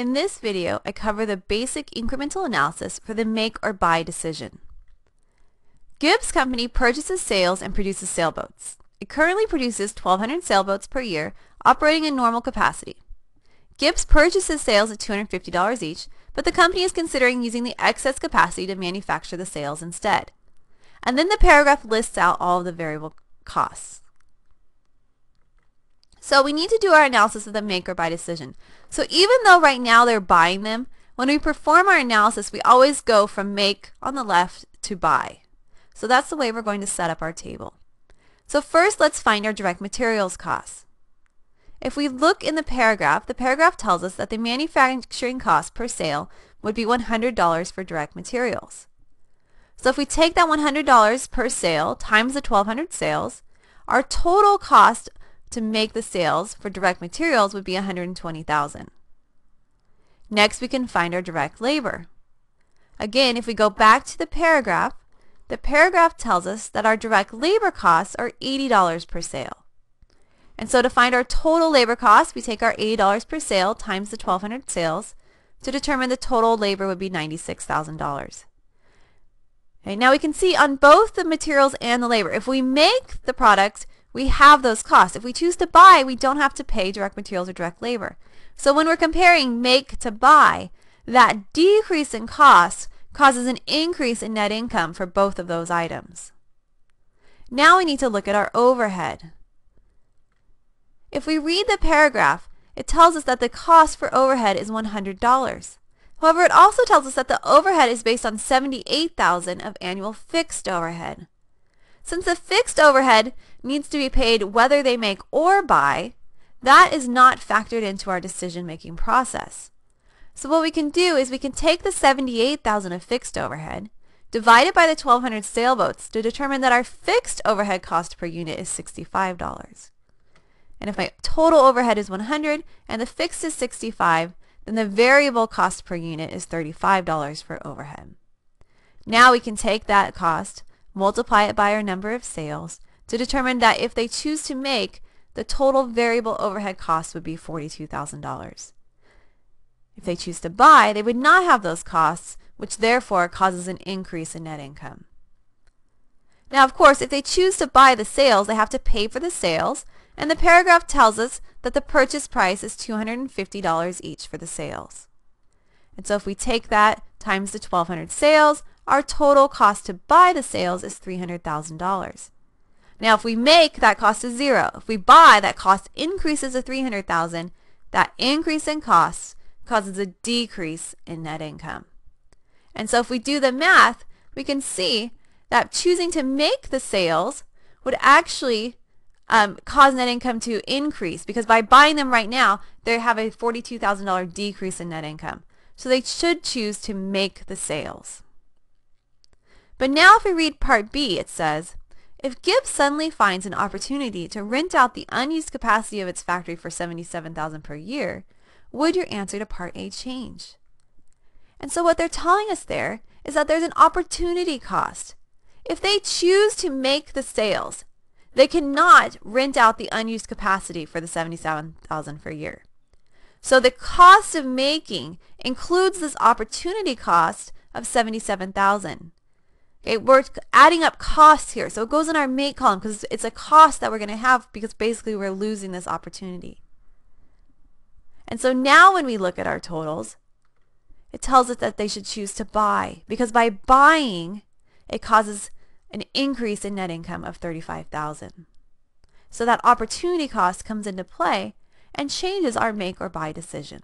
In this video, I cover the basic incremental analysis for the make or buy decision. Gibbs Company purchases sails and produces sailboats. It currently produces 1,200 sailboats per year, operating in normal capacity. Gibbs purchases sails at $250 each, but the company is considering using the excess capacity to manufacture the sails instead. And then the paragraph lists out all of the variable costs. So we need to do our analysis of the make or buy decision. So even though right now they're buying them, when we perform our analysis, we always go from make on the left to buy. So that's the way we're going to set up our table. So first, let's find our direct materials costs. If we look in the paragraph, the paragraph tells us that the manufacturing cost per sail would be $100 for direct materials. So if we take that $100 per sail times the 1200 sails, our total cost to make the sails for direct materials would be 120,000. Next, we can find our direct labor. Again, if we go back to the paragraph, the paragraph tells us that our direct labor costs are $80 per sail. And so to find our total labor cost, we take our $80 per sail times the 1200 sails to determine the total labor would be $96,000. Okay, now we can see on both the materials and the labor, if we make the products, we have those costs. If we choose to buy, we don't have to pay direct materials or direct labor. So when we're comparing make to buy, that decrease in cost causes an increase in net income for both of those items. Now we need to look at our overhead. If we read the paragraph, it tells us that the cost for overhead is $100. However, it also tells us that the overhead is based on 78,000 of annual fixed overhead. Since the fixed overhead needs to be paid whether they make or buy, that is not factored into our decision-making process. So what we can do is we can take the 78,000 of fixed overhead, divide it by the 1,200 sailboats to determine that our fixed overhead cost per unit is $65. And if my total overhead is 100 and the fixed is 65, then the variable cost per unit is $35 for overhead. Now we can take that cost, multiply it by our number of sails to determine that if they choose to make, the total variable overhead cost would be $42,000. If they choose to buy, they would not have those costs, which therefore causes an increase in net income. Now, of course, if they choose to buy the sails, they have to pay for the sails, and the paragraph tells us that the purchase price is $250 each for the sails. And so if we take that times the 1200 sails, our total cost to buy the sails is $300,000. Now if we make, that cost is zero. If we buy, that cost increases to 300,000. That increase in costs causes a decrease in net income. And so if we do the math, we can see that choosing to make the sails would actually um, cause net income to increase because by buying them right now, they have a $42,000 decrease in net income. So they should choose to make the sails. But now if we read part B, it says, if Gibbs suddenly finds an opportunity to rent out the unused capacity of its factory for 77000 per year, would your answer to part A change? And so what they're telling us there is that there's an opportunity cost. If they choose to make the sails, they cannot rent out the unused capacity for the 77,000 per year. So the cost of making includes this opportunity cost of 77,000. Okay, we're adding up costs here. So it goes in our make column because it's a cost that we're going to have because basically we're losing this opportunity. And so now when we look at our totals, it tells us that they should choose to buy because by buying, it causes an increase in net income of 35000 So that opportunity cost comes into play and changes our make or buy decision.